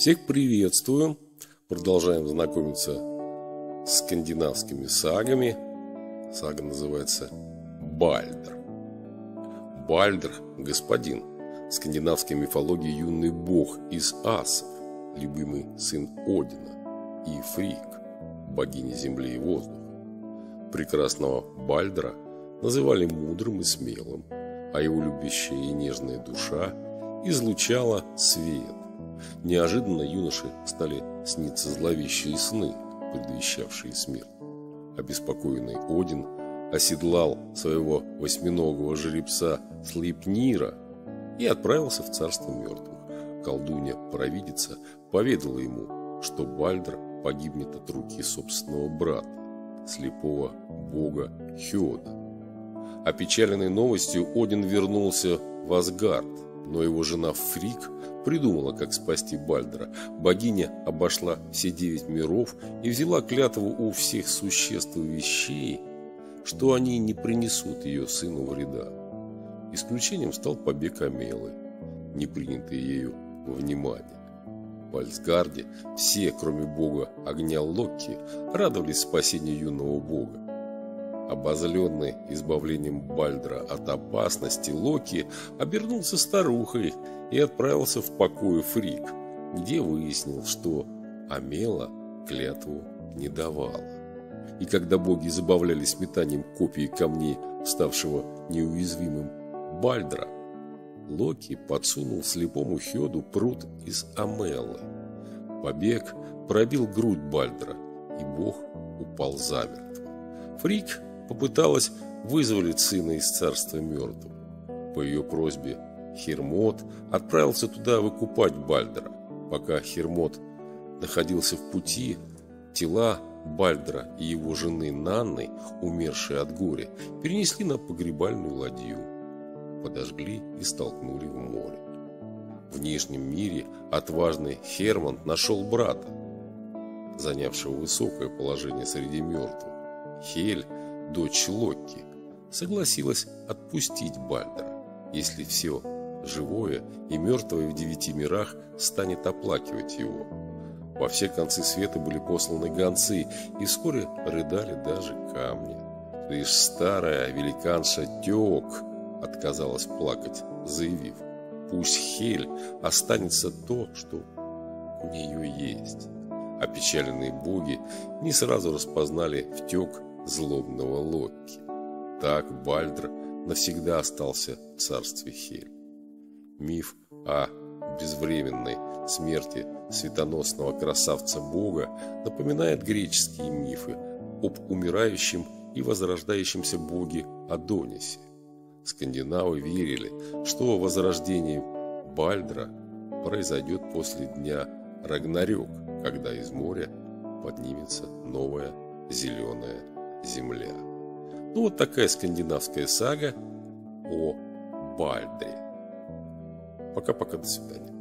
Всех приветствую! Продолжаем знакомиться с скандинавскими сагами. Сага называется Бальдр. Бальдр – господин. В скандинавской мифологии юный бог из асов, любимый сын Одина, и Фрик, богини земли и воздуха. Прекрасного Бальдра называли мудрым и смелым, а его любящая и нежная душа излучала свет. Неожиданно юноше стали сниться зловещие сны, предвещавшие смерть. Обеспокоенный Один оседлал своего восьминогого жеребца Слейпнира и отправился в царство мертвых. Колдунья-провидица поведала ему, что Бальдр погибнет от руки собственного брата, слепого бога Хёда. Опечаленный новостью, Один вернулся в Асгард, но его жена Фрик придумала, как спасти Бальдера. Богиня обошла все девять миров и взяла клятву у всех существ и вещей, что они не принесут ее сыну вреда. Исключением стал побег Амелы, не принятый ею во внимание. В Альсгарде все, кроме бога огня Локи, радовались спасению юного бога. Обозленный избавлением Бальдра от опасности, Локи обернулся старухой и отправился в покой Фрик, где выяснил, что Амела клятву не давала. И когда боги забавлялись метанием копий камней, ставшего неуязвимым Бальдра, Локи подсунул слепому Хёду пруд из Амелы. Побег пробил грудь Бальдра, и бог упал замертво. Фрик попыталась вызволить сына из царства мертвых. По ее просьбе Хермот отправился туда выкупать Бальдера. Пока Хермот находился в пути, тела Бальдера и его жены Нанны, умершие от горя, перенесли на погребальную ладью, подожгли и столкнули в море. В Нижнем мире отважный Хермонт нашел брата, занявшего высокое положение среди мертвых. Хель дочь Локки, согласилась отпустить Бальдера, если все живое и мертвое в девяти мирах станет оплакивать его. Во все концы света были посланы гонцы, и вскоре рыдали даже камни. Лишь старая великанша Тёк отказалась плакать, заявив, пусть Хель останется то, что у нее есть. Опечаленные боги не сразу распознали в Тёк злобного Локи. Так Бальдр навсегда остался в царстве Хель. Миф о безвременной смерти светоносного красавца-бога напоминает греческие мифы об умирающем и возрождающемся боге Адонисе. Скандинавы верили, что возрождение Бальдра произойдет после дня Рагнарёк, когда из моря поднимется новая зеленая земля. Ну вот такая скандинавская сага о Бальдре. Пока-пока, до свидания.